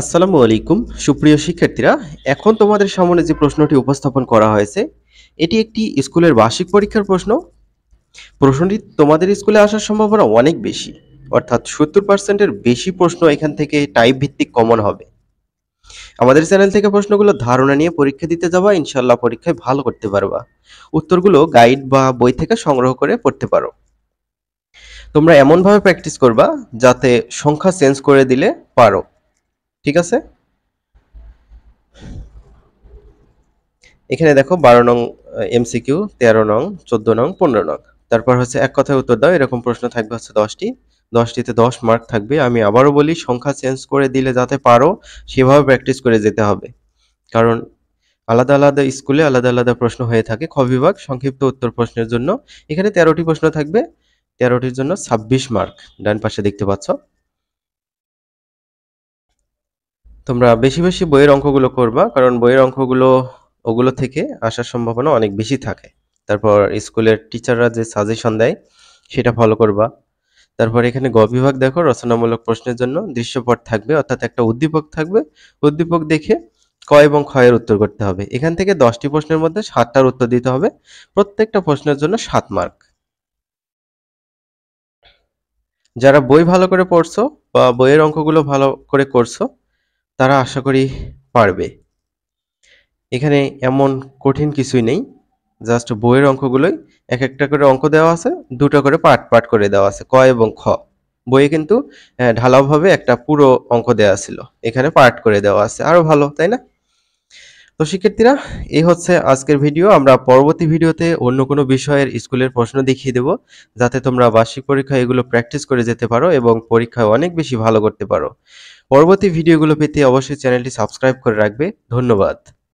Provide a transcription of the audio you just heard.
আসসালামু আলাইকুম। সুপ্রিয় শিক্ষার্থীরা, এখন তোমাদের সামনে যে প্রশ্নটি উপস্থাপন করা হয়েছে, এটি একটি স্কুলের বার্ষিক পরীক্ষার প্রশ্ন। প্রশ্নটি তোমাদের স্কুলে আসার সম্ভাবনা অনেক বেশি, অর্থাৎ সত্তর পার্সেন্টের বেশি প্রশ্ন এখান থেকে টাইপ ভিত্তিক কমন হবে। আমাদের চ্যানেল থেকে প্রশ্নগুলো ধারণা নিয়ে পরীক্ষা দিতে যাওয়া ইনশাল্লাহ পরীক্ষায় ভালো করতে পারবা। উত্তরগুলো গাইড বা বই থেকে সংগ্রহ করে পড়তে পারো। তোমরা এমনভাবে প্র্যাকটিস করবা যাতে সংখ্যা চেঞ্জ করে দিলে পারো। ঠিক আছে? এখানে দেখো বারো নং এমসিকিউ তেরো নং, চোদ্দ নং, পনেরো নং। তারপর হচ্ছে এক কথায় উত্তর দাও, এরকম প্রশ্ন থাকবে হচ্ছে দশটি। দশটিতে দশ মার্ক থাকবে। আমি আবারও বলি, সংখ্যা চেঞ্জ করে দিলে যাতে পারো, সেভাবে প্র্যাকটিস করে যেতে হবে। কারণ আলাদা আলাদা স্কুলে আলাদা আলাদা প্রশ্ন হয়ে থাকে, খ বিভাগ, সংক্ষিপ্ত উত্তর প্রশ্নের জন্য। এখানে তেরোটি প্রশ্ন থাকবে, তেরোটির জন্য ছাব্বিশ মার্ক ডান পাশে দেখতে পাচ্ছ। তোমরা বেশি বেশি বইয়ের অঙ্কগুলো করবা, কারণ বইয়ের অঙ্কগুলো ওগুলো থেকে আসার সম্ভাবনা অনেক বেশি থাকে। তারপর স্কুলের টিচাররা যে সাজেশন দেয়, সেটা ফলো করবা। তারপর এখানে গ বিভাগ দেখো, রচনামূলক প্রশ্নের জন্য দৃশ্যপট থাকবে, অর্থাৎ একটা উদ্দীপক থাকবে। উদ্দীপক দেখে ক এবং ক্ষয়ের উত্তর করতে হবে। এখান থেকে দশটি প্রশ্নের মধ্যে সাতটার উত্তর দিতে হবে। প্রত্যেকটা প্রশ্নের জন্য সাত মার্ক। যারা বই ভালো করে পড়ছো বা বইয়ের অঙ্কগুলো ভালো করে করছ তারা আশা করি পারবে। এখানে এমন কঠিন কিছুই নেই। জাস্ট বইয়ের অঙ্কগুলোই এক একটা করে অঙ্ক দেওয়া আছে, দুটো করে পার্ট পার্ট করে দেওয়া আছে, ক এবং খ। বইয়ে কিন্তু ঢালাওভাবে একটা পুরো অঙ্ক দেওয়া ছিল। এখানে পার্ট করে দেওয়া আছে। আরও ভালো, তাই না? তো শিক্ষার্থীরা, এই হচ্ছে আজকের ভিডিও। আমরা পরবর্তী ভিডিওতে অন্য কোনো বিষয়ের স্কুলের প্রশ্ন দেখিয়ে দেব, যাতে তোমরা বার্ষিক পরীক্ষায় এগুলো প্র্যাকটিস করে যেতে পারো এবং পরীক্ষায় অনেক বেশি ভালো করতে পারো। পরবর্তী ভিডিওগুলো পেতে অবশ্যই চ্যানেলটি সাবস্ক্রাইব করে রাখবে। ধন্যবাদ।